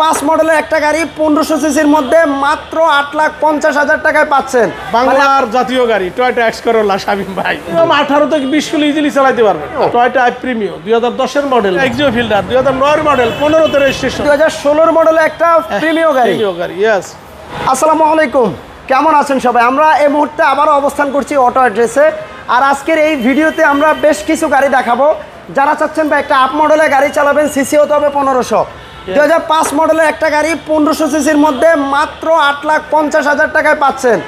পাঁচ মডেলের একটা গাড়ি পনেরোশো সিসির মধ্যে মাত্র আট লাখ পঞ্চাশ হাজার টাকায় পাচ্ছেন। বাংলার জাতীয় গাড়ি টয়টা এক্স করোলা শামিম ভাই। আঠারো থেকে বিশ কিলো ইজিলি চালাতে পারবে টয়টা আই প্রিমিও দুই হাজার দশের মডেল এক্সিও ফিল্ডার দুই হাজার নয়ের মডেল পনেরোতে রেজিস্ট্রেশন দুই হাজার ষোলোর মডেলের একটা প্রিমিয় গাড়ি। প্রিমিও গাড়ি ইয়েস আসসালামু আলাইকুম। কেমন আছেন সবাই? আমরা এই মুহূর্তে আবারও অবস্থান করছি অটো অ্যাড্রেসে আর আজকের এই ভিডিওতে আমরা বেশ কিছু গাড়ি দেখাবো। যারা চাচ্ছেন বা একটা আপ মডেলে গাড়ি চালাবেন সিসি হতে হবে পনেরোশো। দু হাজার পাঁচ মডেলের একটা গাড়ি পনেরোশো সিসির মধ্যে মাত্র আট লাখ পঞ্চাশ হাজার টাকায় পাচ্ছেন।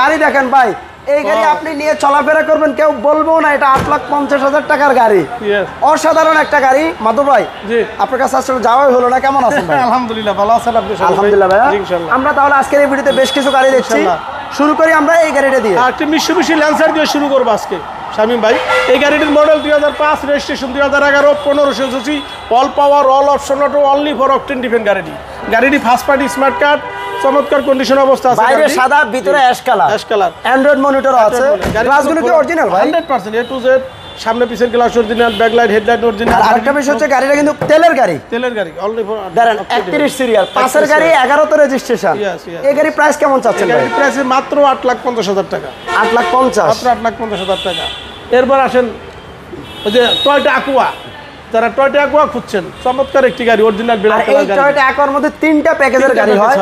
গাড়ি দেখেন ভাই এই গাড়ি আপনি নিয়ে চলাফেরা করবেন কেউ বলব না এটা আট লাখ পঞ্চাশ হাজার টাকার গাড়ি। অসাধারণ একটা গাড়ি মাধব ভাই আপনার কাছে আসলে যাওয়াই হলো না কেমন আছেন ভাই? আলহামদুলিল্লাহ ভালো আছেন আপনি আলহামদুলিল্লাহ ভাইয়া। আমরা তাহলে আজকের এই ভিডিওতে বেশ কিছু গাড়ি দেখছি। শুরু করি আমরা এই গাড়িটা দিয়ে। মিশু মিশি ল্যান্সার দিয়ে শুরু করব আজকে। শামিম ভাই এই গাড়িটির মডেল দুই হাজার পাঁচ রেজিস্ট্রেশন দুই হাজার এগারো পনেরোশো CC all power all option auto only for octane ডিফেন্ট গাড়িটি। গাড়িটি ফার্স্ট পার্টি স্মার্ট কার্ড চমৎকার কন্ডিশন অবস্থা আছে বাইরে সাদা ভিতরে ash colour ash colour Android মনিটরও আছে। গ্লাসগুলো কি অরিজিনাল ভাই? Hundred percent A to Z সামনে পিছের glass original backlight headlight original আর আরেকটা বিষয় হচ্ছে গাড়িটা কিন্তু তেলের গাড়ি। তেলের গাড়ি ফর দাঁড়ান একত্রিশ সিরিয়াল পাঁচের গাড়ি এগারোতে রেজিস্ট্রেশন Yes, yes. এই গাড়ি প্রাইস কেমন চাচ্ছেন ভাই? গাড়ির প্রাইস মাত্র আট লাখ পঞ্চাশ হাজার টাকা। আট লাখ পঞ্চাশ। মাত্র আট লাখ পঞ্চাশ হাজার টাকা। এরপর আসেন ওই যে টয়টা আকুয়া যারা টয়টা আকুয়া খুঁজছেন চমৎকার একটি গাড়ি অরিজিনাল বিলাস কালার গাড়ি। টয়টা একর মধ্যে তিনটা প্যাকেজের গাড়ি হয়.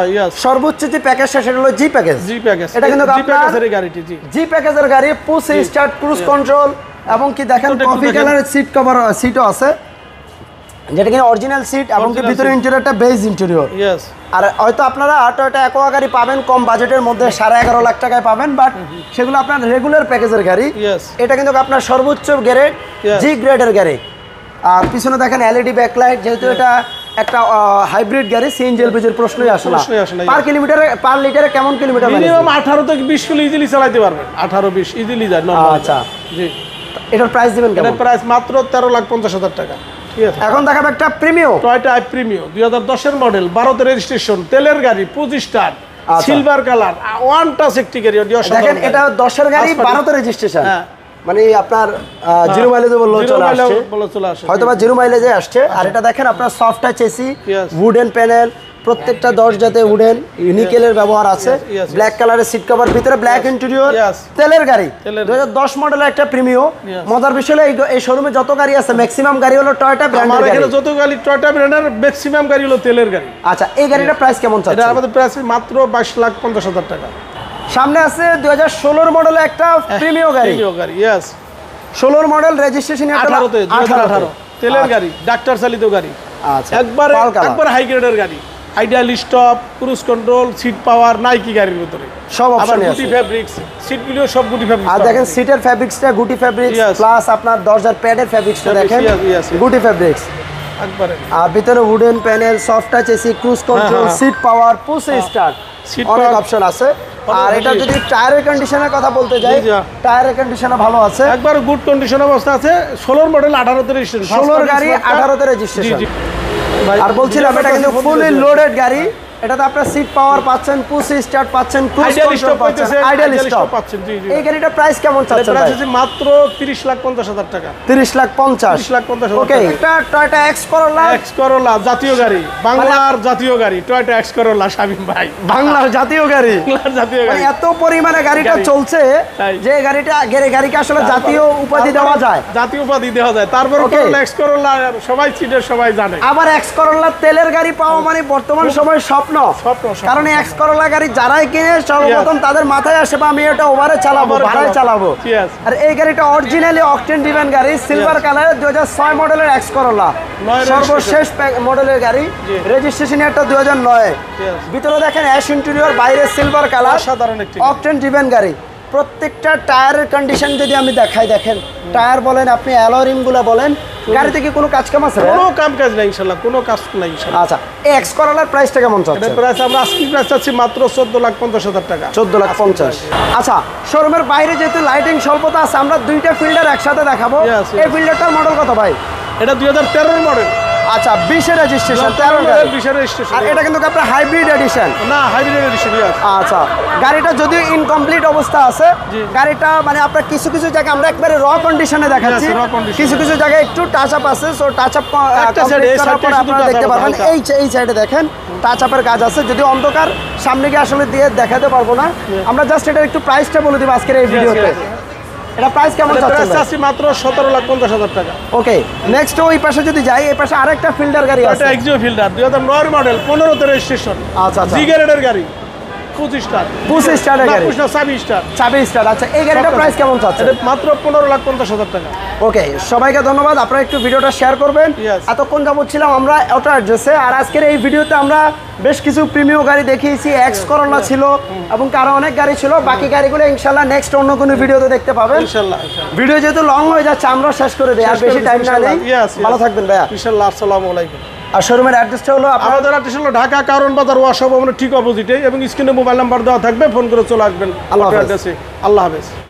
সর্বোচ্চ যে প্যাকেজটা সেটা হলো জি প্যাকেজ জি প্যাকেজ এটা কিন্তু জি প্যাকেজের গাড়িটি জি। জি প্যাকেজের গাড়ি পুশ স্টার্ট ক্রুজ কন্ট্রোল এবং কি দেখেন কফি কালারের সিট কভার সিটও আছে। যেটা কিনা অরিজিনাল সিট এবং কি ভিতরে। ইন্টেরিয়রটা বেজ ইন্টেরিয়র আর হয়তো আপনারা টয়োটা অ্যাকোয়া গাড়ি পাবেন কম বাজেটের মধ্যে সাড়ে এগারো লাখ টাকায় পাবেন বাট সেগুলো আপনার রেগুলার প্যাকেজের গাড়ি. এটা কিন্তু আপনার সর্বোচ্চ গ্রেড. জি গ্রেডের গাড়ি। আর পিছনে দেখেন এলইডি ব্যাকলাইট যেহেতু এটা একটা হাইব্রিড গাড়ি সিএনজি এলপিজির প্রশ্নই আসে না। পার. কিলোমিটারে পার লিটারে কেমন কিলোমিটার মিনিমাম দেয়? আঠারো থেকে বিশ কিলো ইজিলি চালাতে পারবেন। আঠারো বিশ ইজিলি যায় নর্মাল আচ্ছা। জি। এটার প্রাইস দিবেন কেমন? এটার প্রাইস মাত্র তেরো লাখ পঞ্চাশ হাজার টাকা। এখন দেখাবো একটা প্রিমিও। টয়টা আই প্রিমিও দুই হাজার দশের মডেল ভারতের রেজিস্ট্রেশন তেলের গাড়ি পঁচিশ স্টার আচ্ছা। সিলভার কালার ওয়ান টাচ একটি গাড়ি দেখেন। এটা দশের গাড়ি ভারতের party। রেজিস্ট্রেশন হ্যাঁ। মানে আপনার জিরো মাইলেজে বলল চলে আসছে। হয়তো বা জিরো মাইলেজে আসছে। আর এটা দেখেন আপনার soft touch AC wooden panel প্রত্যেকটা দরজাতে উডেন নিকেলের ব্যবহার আছে. ব্ল্যাক কালারের সিট কভার ভিতরে ব্ল্যাক ইন্টেরিয়র তেলের গাড়ি। দু দশ মডেলের একটা প্রিমিও মজার বিষয় এই- শোরুমে যত গাড়ি আছে ম্যাক্সিমাম গাড়ি হলো টয়টা ব্র্যান্ডের গাড়ি। যত গাড়ি টয়টা ব্র্যান্ডের ম্যাক্সিমাম গাড়ি হলো তেলের গাড়ি। আচ্ছা এই গাড়িটা প্রাইস কেমন এটা আমাদের প্রাইস মাত্র বাইশ লাখ পঞ্চাশ হাজার টাকা। সামনে আছে দুই হাজার ষোলোর মডেলের একটা প্রিমিও গাড়ি। প্রিমিও গাড়ি ইয়েস ষোলোর মডেল রেজিস্ট্রেশন আঠারোতে আঠারো। তেলের গাড়ি ডাক্তার চালিত গাড়ি। আচ্ছা একবার একবার হাই গ্রেডের গাড়ি। Ideal stop cruise control seat power Nike গাড়ির ভিতরে। সব আবার অপশনই গুটি ফ্যাব্রিক্স সব গুটি ফ্যাব্রিক্স আর দেখেন সিটের ফ্যাব্রিক্সটা গুটি ফ্যাব্রিক্স প্লাস আপনার দরজার প্যাডের ফ্যাব্রিক্সটা দেখেন. গুটি ফ্যাব্রিক্স একবারে। আর ভিতরে wooden panel soft touch AC cruise control. Seat power push start অনেক অপশন আছে। আর এটা যদি টায়ারের কন্ডিশনের কথা বলতে যাই। টায়ারের কন্ডিশনও ভালো আছে। একবার গুড কন্ডিশন অবস্থা আছে। ষোলোর মডেল আঠারোতে রেজিস্ট্রেশন ষোলোর গাড়ি আঠারোতে রেজিস্ট্রেশন আর বলছিলাম এটা কিন্তু ফুলি। লোডেড গাড়ি এটাতে আপনার সিট পাওয়ার পাচ্ছেন পুশ স্টার্ট পাচ্ছেন ক্রুজ কন্ট্রোল পাচ্ছেন। আইডিয়াল স্টপ পাচ্ছেন, জি, জি। এই গাড়িটার প্রাইস কেমন চাচ্ছেন প্রাইস আছে মাত্র তিরিশ লাখ পঞ্চাশ হাজার টাকা। তিরিশ লাখ পঞ্চাশ। 30 লাখ 50 হাজার ওকে এটা Toyota X Corolla X Corolla জাতীয় গাড়ি। বাংলার জাতীয় গাড়ি টয়টা এক্স করোলা শামিম ভাই। বাংলার জাতীয় গাড়ি। বাংলার জাতীয় মানে গাড়ি এত পরিমাণে গাড়িটা চলছে যে গাড়িটা গেরে গাড়িকে আসলে জাতীয় উপাধি দেওয়া যায়। জাতীয় উপাধি দেওয়া যায়। তারপর. করোলা এক্স করোলা সবাই সিটের সবাই জানে। আবার এক্স করোলা তেলের গাড়ি পাওয়া মানে বর্তমান সময় স্বপ্ন স্বপ্ন। কারণ এক্স করোলা গাড়ি যারাই কিনে সর্বপ্রথম তাদের মাথায় আসে বা আমি এটা ওভারে চালাবো ভাড়ায় চালাবো। আর এই গাড়িটা অরিজিনালি অকটেন ডিভেন গাড়ি সিলভার কালার দু হাজার ছয় মডেলের এক্স করোলা সর্বশেষ মডেলের গাড়ি রেজিস্ট্রেশন একটা দু হাজার নয়। ভিতরে দেখেন অ্যাশ ইন্টেরিয়র বাইরে সিলভার কালার সাধারণ অকটেন ডিভেন গাড়ি। প্রত্যেকটা টায়ারের কন্ডিশন যদি আমি দেখাই দেখেন টায়ার বলেন আপনি অ্যালোরিমগুলো বলেন গাড়িতে কি কোনো কাজ কাম আছে? কোনো কাম কাজ নাই ইনশাল্লাহ কোনো কাজ নাই ইনশাল্লাহ। আচ্ছা এক্স করলার প্রাইসটা কেমন চাচ্ছে এটার প্রাইস আমরা আজকের প্রাইস চাচ্ছি মাত্র চোদ্দ লাখ পঞ্চাশ হাজার টাকা। চোদ্দ লাখ পঞ্চাশ। আচ্ছা শোরুমের বাইরে যেহেতু লাইটিং স্বল্পতা আছে আমরা দুইটা ফিল্ডার একসাথে দেখাবো. এই ফিল্ডারটার মডেল কত ভাই? এটা দুই হাজার তেরোর মডেল আচ্ছা বিশের রেজিস্ট্রেশন তেরো বিশের রেজিস্ট্রেশন আর এটা কিন্তু আপনার হাইব্রিড এডিশন না হাইব্রিড এডিশন আচ্ছা গাড়িটা যদিও ইনকমপ্লিট অবস্থা আছে গাড়িটা মানে আপনার কিছু কিছু জায়গায় আমরা একবারে র কন্ডিশনে দেখাচ্ছি। কিছু কিছু জায়গায় একটু টাচ আপ আছে সো টাচ আপ আপনারা দেখতে পারবেন। এই এই সাইডে দেখেন টাচ আপের কাজ আছে। যদি অন্ধকার সামনে গিয়ে আসলে দিয়ে দেখাতে পারব না। আমরা জাস্ট এটার একটু প্রাইসটা বলে দিব আজকের এই ভিডিওতে. এটা প্রাইস কেমন প্রাইস আছে মাত্র সতেরো লাখ পঞ্চাশ হাজার টাকা। ওকে নেক্সট ওই পাশে যদি যাই এই পাশে আরেকটা ফিল্ডার গাড়ি আছে। এটা এক্সিও ফিল্ডার দুই হাজার নয় মডেল পনেরোতে রেজিস্ট্রেশন আচ্ছা আচ্ছা। গাড়ি। পঁচিশ স্টার পঁচিশ স্টারের গাড়ি ছাব্বিশ স্টার ছাব্বিশ স্টার আচ্ছা এই গাড়িটার প্রাইস কেমন চাচ্ছেন? মাত্র পনেরো লাখ পঞ্চাশ হাজার টাকা। ওকে সবাইকে ধন্যবাদ। আপনারা একটু ভিডিওটা শেয়ার করবেন। এতক্ষণ যাবত ছিলাম আমরা অটো অ্যাড্রেসে আর আজকের এই ভিডিওতে আমরা বেশ কিছু প্রিমিয় গাড়ি দেখিয়েছি। এক্স করোনা ছিল এবং অনেক গাড়ি ছিল। বাকি গাড়িগুলো ইনশাল্লাহ নেক্সট অন্য কোনো ভিডিওতে দেখতে পাবেন। ইনশাল্লাহ। ভিডিও যেহেতু লং হয়ে যাচ্ছে আমরা শেষ করে দিই। আর বেশি টাইম না নেই. ভালো থাকবেন ভাইয়া। ইনশাল্লাহ আসসালামু আলাইকুম। আর শোরুমের অ্যাড্রেসটা হলো আমাদের অ্যাড্রেস হলো ঢাকা কারণ বাজার ওয়াশপ ঠিক অপোজিটে এবং স্ক্রিনে মোবাইল নাম্বার দেওয়া থাকবে ফোন করে চলে আসবেন আল্লাহ হাফেজ। আল্লাহ হাফেজ